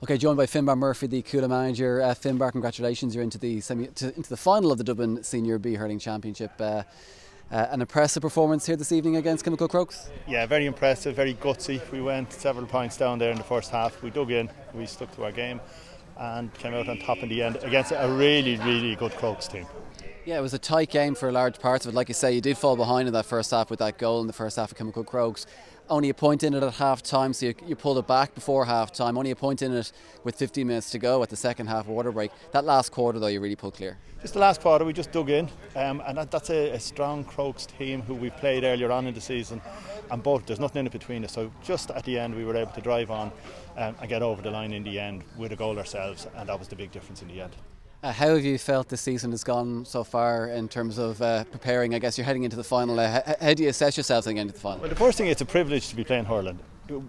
Okay, joined by Finbarr Murphy, the Cuala manager. Uh, Finbarr, congratulations! You're into the semi, to, into the final of the Dublin Senior B Hurling Championship. Uh, uh, an impressive performance here this evening against Kilmacud Crokes. Yeah, very impressive, very gutsy. We went several points down there in the first half. We dug in, we stuck to our game, and came out on top in the end against a really, really good Crokes team. Yeah, it was a tight game for a large parts of it. Like you say, you did fall behind in that first half with that goal in the first half of Kilmacud Crokes only a point in it at half time, so you, you pulled it back before half time. Only a point in it with 15 minutes to go at the second half water break. That last quarter, though, you really pulled clear. Just the last quarter, we just dug in, um, and that, that's a, a, strong Crokes team who we played earlier on in the season, and both there's nothing in it between us. So just at the end, we were able to drive on um, and get over the line in the end with a goal ourselves, and that was the big difference in the end. Uh, how have you felt this season has gone so far in terms of uh, preparing? I guess you're heading into the final. Uh, how do you assess yourself heading into the final? Well, the first thing, it's a privilege to be playing hurling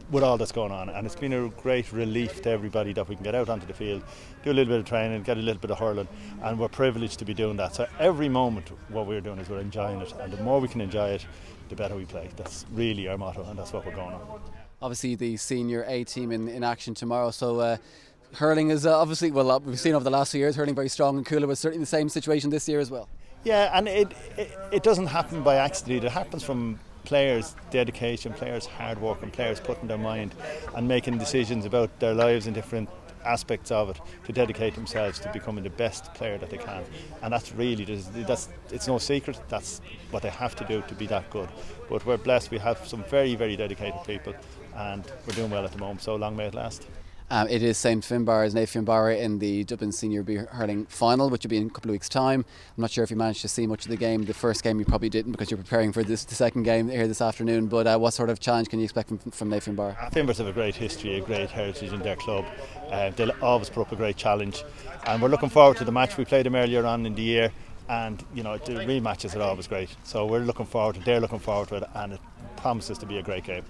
with all that's going on, and it's been a great relief to everybody that we can get out onto the field, do a little bit of training, get a little bit of hurling, and we're privileged to be doing that. So every moment, what we're doing is we're enjoying it, and the more we can enjoy it, the better we play. That's really our motto, and that's what we're going on. Obviously, the senior A team in, in action tomorrow, so uh, hurling is uh, obviously well uh, we've seen over the last few years hurling very strong and Cuala was certainly the same situation this year as well. Yeah, and it, it, it doesn't happen by accident. It happens from players' dedication, players' hard work, and players putting their mind and making decisions about their lives and different aspects of it to dedicate themselves to becoming the best player that they can. And that's really that's it's no secret. That's what they have to do to be that good. But we're blessed. We have some very very dedicated people, and we're doing well at the moment. So long may it last. Um, it is St Finbar's Naomh Finbarr in the Dublin Senior B hurling final, which will be in a couple of weeks' time. I'm not sure if you managed to see much of the game. The first game you probably didn't because you're preparing for this the second game here this afternoon. But uh, what sort of challenge can you expect from, from Naomh Finbarr? Finbars have a great history, a great heritage in their club. Uh, they'll always put up a great challenge, and we're looking forward to the match. We played them earlier on in the year and you know the rematches are always great. So we're looking forward to, they're looking forward to it, and it promises to be a great game.